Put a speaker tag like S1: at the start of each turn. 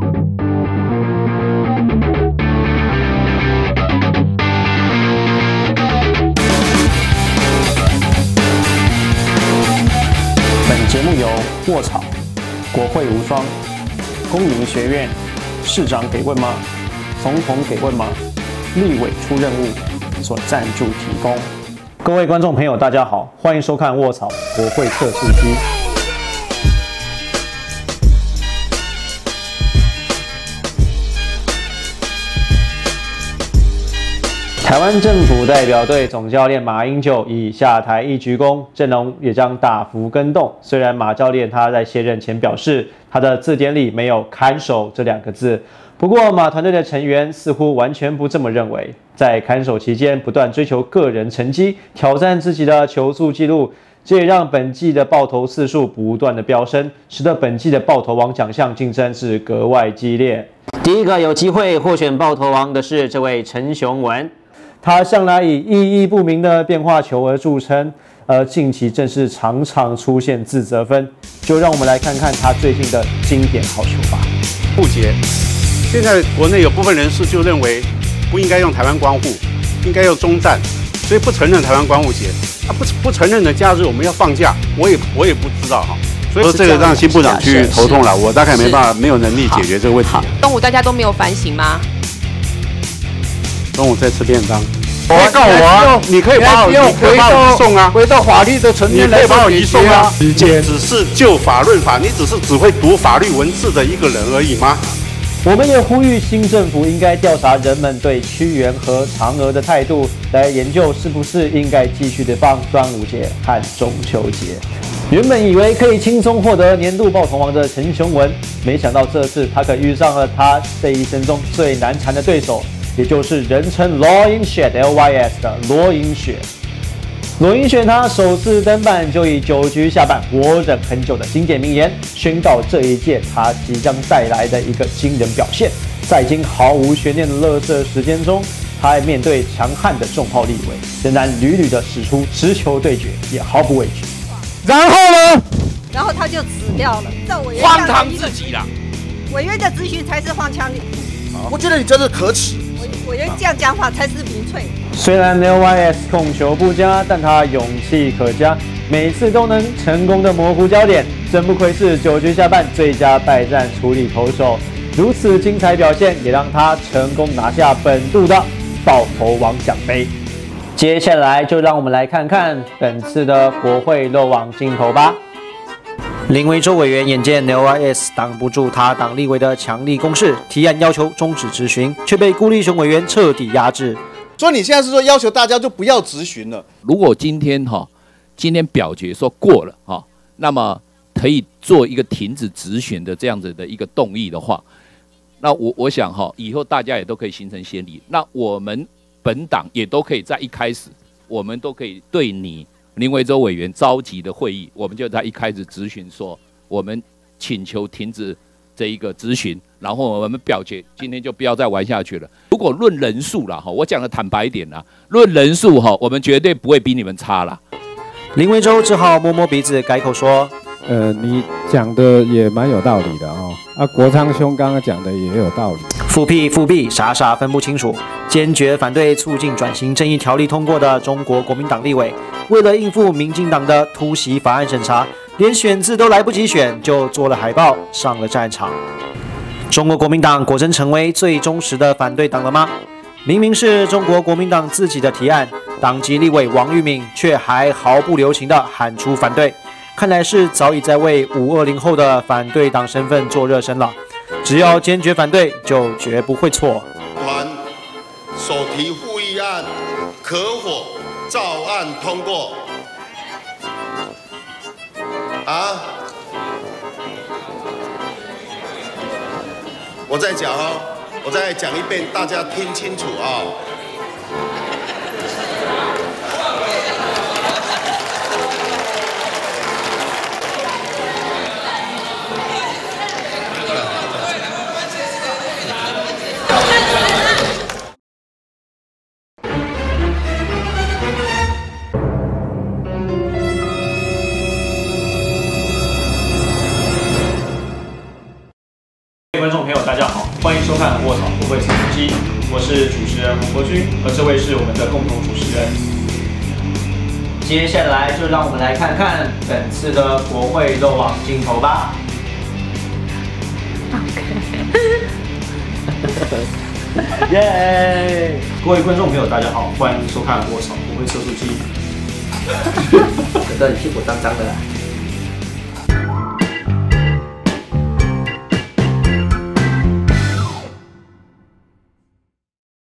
S1: 本节目由卧草、国会无双、公民学院、市长给问吗？总统给问吗？立委出任务所赞助提供。各位观众朋友，大家好，欢迎收看卧草国会测试机。台湾政府代表队总教练马英九已下台一鞠躬，阵容也将大幅更动。虽然马教练他在卸任前表示，他的字典里没有“看守”这两个字，不过马团队的成员似乎完全不这么认为。在看守期间，不断追求个人成绩，挑战自己的球速纪录，这也让本季的爆头次数不断的飙升，使得本季的爆头王奖项竞争是格外激烈。第一个有机会获选爆头王的是这位陈雄文。他向来以意义不明的变化球而著称，而近期正是常常出现自责分。就让我们来看看他最近的经典好球吧。
S2: 户籍，现在国内有部分人士就认为不应该用台湾光户，应该用中战，所以不承认台湾光护节。啊，不不承认的假日我们要放假，我也我也不知道哈。所以这个让新部长去头痛了，我大概没办法，没有能力解决这个问题。
S3: 中午大家都没有反省吗？
S2: 中午再吃便当。
S4: 我告我啊！
S2: 你可以把我，你可以把我移送啊！
S4: 回到法律的层面来
S2: 把我移送啊！
S4: 时间
S2: 只是就法论法，你只是只会读法律文字的一个人而已吗？
S1: 我们也呼吁新政府应该调查人们对屈原和嫦娥的态度，来研究是不是应该继续的放端午节和中秋节。原本以为可以轻松获得年度爆童王的陈雄文，没想到这次他可遇上了他这一生中最难缠的对手。也就是人称罗英雪 （LYS） 的罗英雪。罗英雪他首次登板就以九局下半我忍很久的经典名言，宣告这一届他即将带来的一个惊人表现。在已经毫无悬念的乐色时间中，他还面对强悍的重炮立委，仍然屡屡的使出直球对决，也毫不畏惧。
S4: 然后呢？
S5: 然后他就死掉了。
S4: 荒唐至极了！
S5: 违约的咨询才是荒腔的。
S4: 我觉得你真是可耻。
S5: 我觉得这样讲法才是民粹。
S1: 虽然 LYS 控球不佳，但他勇气可嘉，每次都能成功的模糊焦点，真不愧是九局下半最佳败战处理投手。如此精彩表现，也让他成功拿下本度的爆头王奖杯。接下来就让我们来看看本次的国会漏网镜头吧。林维洲委员眼见 LIS 挡不住他党立委的强力攻势，提案要求终止质询，却被辜立雄委员彻底压制。
S4: 所以你现在是说要求大家就不要质询了？
S6: 如果今天哈，今天表决说过了哈，那么可以做一个停止质询的这样子的一个动议的话，那我我想哈，以后大家也都可以形成先例。那我们本党也都可以在一开始，我们都可以对你。林维洲委员召集的会议，我们就在一开始咨询说，我们请求停止这一个咨询，然后我们表决，今天就不要再玩下去了。如果论人数了哈，我讲的坦白一点啦，论人数哈，我们绝对不会比你们差了。
S1: 林维洲只好摸摸鼻子，改口说。
S7: 呃，你讲的也蛮有道理的哦。啊，国昌兄刚刚讲的也有道理。
S1: 复辟复辟，傻傻分不清楚，坚决反对促进转型正义条例通过的中国国民党立委，为了应付民进党的突袭法案审查，连选字都来不及选，就做了海报上了战场。中国国民党果真成为最忠实的反对党了吗？明明是中国国民党自己的提案，党籍立委王玉敏却还毫不留情地喊出反对。看来是早已在为五二零后的反对党身份做热身了。只要坚决反对，就绝不会错。
S8: 团所提复议案可否照案通过？啊？我再讲哦，我再讲一遍，大家听清楚啊。
S1: 看《卧槽不会测速机》，我是主持人洪国军，而这位是我们的共同主持人。接下来就让我们来看看本次的国会漏网镜头吧。耶！各位观众朋友，大家好，欢迎收看《卧槽不会测速机》。
S9: 觉得你屁股脏脏的啦。